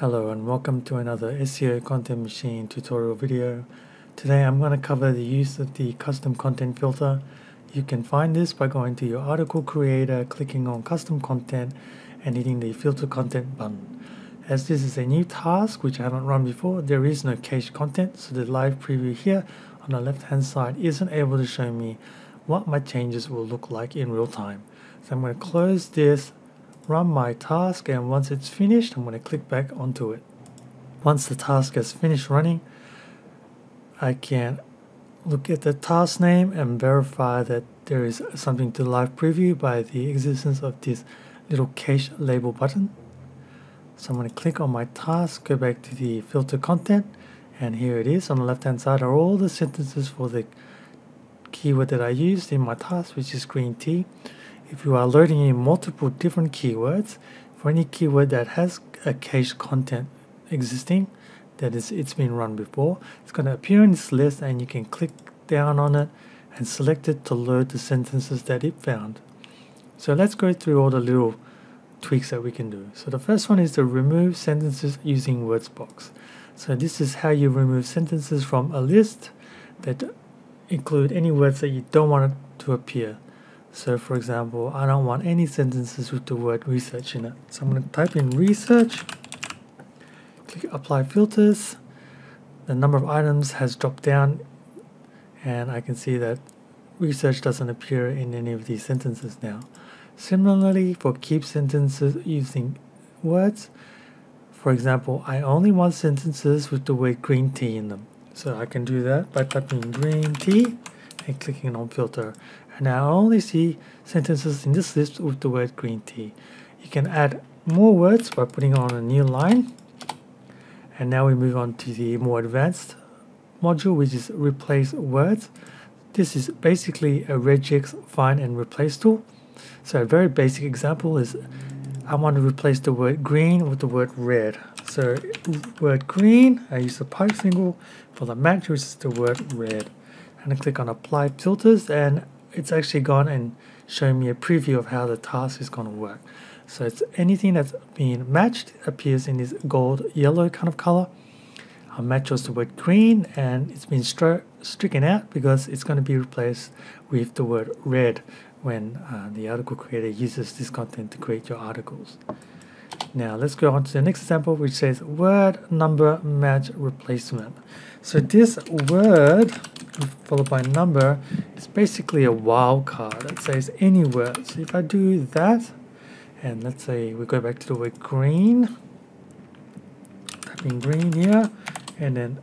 Hello and welcome to another SEO Content Machine tutorial video. Today I'm going to cover the use of the custom content filter. You can find this by going to your article creator, clicking on custom content and hitting the filter content button. As this is a new task which I haven't run before, there is no cached content so the live preview here on the left hand side isn't able to show me what my changes will look like in real time. So I'm going to close this run my task and once it's finished I'm going to click back onto it. Once the task has finished running I can look at the task name and verify that there is something to live preview by the existence of this little cache label button. So I'm going to click on my task, go back to the filter content and here it is on the left hand side are all the sentences for the keyword that I used in my task which is green tea if you are loading in multiple different keywords, for any keyword that has a cache content existing, that is it's been run before, it's going to appear in this list and you can click down on it and select it to load the sentences that it found. So let's go through all the little tweaks that we can do. So the first one is to remove sentences using Wordsbox. So this is how you remove sentences from a list that include any words that you don't want to appear. So for example, I don't want any sentences with the word research in it. So I'm going to type in research, click apply filters. The number of items has dropped down and I can see that research doesn't appear in any of these sentences now. Similarly, for keep sentences using words, for example, I only want sentences with the word green tea in them. So I can do that by typing green tea and clicking on filter. And I only see sentences in this list with the word green tea. You can add more words by putting on a new line. And now we move on to the more advanced module, which is replace words. This is basically a regex find and replace tool. So a very basic example is I want to replace the word green with the word red. So word green, I use the pipe single for the match, which is the word red and I click on apply filters and it's actually gone and showing me a preview of how the task is going to work. So it's anything that's been matched appears in this gold yellow kind of color. I'll match the word green and it's been stri stricken out because it's going to be replaced with the word red when uh, the article creator uses this content to create your articles. Now let's go on to the next example which says word number match replacement. So this word followed by number is basically a wildcard that says any word. So if I do that and let's say we go back to the word green, typing green here and then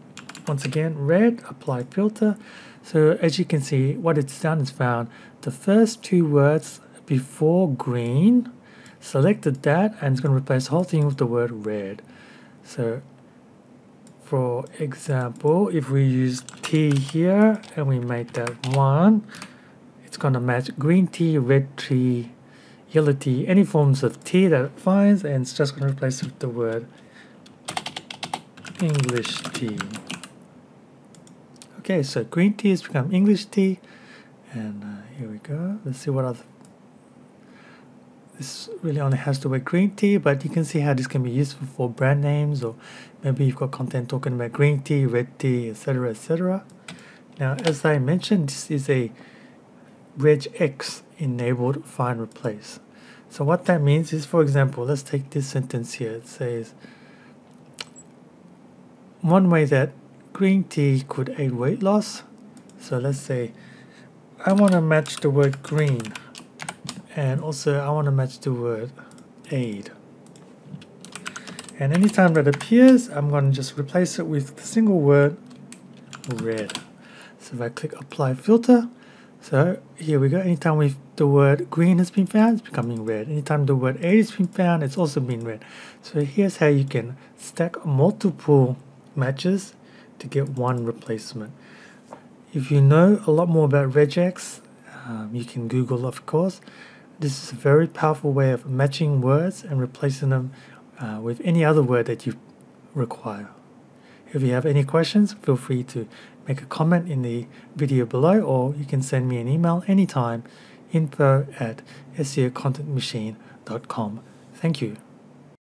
once again red, apply filter. So as you can see what it's done is found the first two words before green selected that and it's going to replace the whole thing with the word red. So for example, if we use tea here and we make that one, it's going to match green tea, red tea, yellow tea, any forms of tea that it finds and it's just going to replace it with the word English tea. Okay, so green tea has become English tea and uh, here we go. Let's see what other this really only has to word green tea, but you can see how this can be useful for brand names or maybe you've got content talking about green tea, red tea, etc. etc. Now, as I mentioned, this is a regex enabled find replace. So what that means is, for example, let's take this sentence here. It says, one way that green tea could aid weight loss. So let's say, I want to match the word green and also I want to match the word aid. And anytime that appears I'm going to just replace it with the single word red. So if I click apply filter so here we go. Anytime we the word green has been found it's becoming red. Anytime the word aid has been found it's also been red. So here's how you can stack multiple matches to get one replacement. If you know a lot more about regex um, you can google of course this is a very powerful way of matching words and replacing them uh, with any other word that you require. If you have any questions, feel free to make a comment in the video below or you can send me an email anytime info at seocontentmachine.com. Thank you.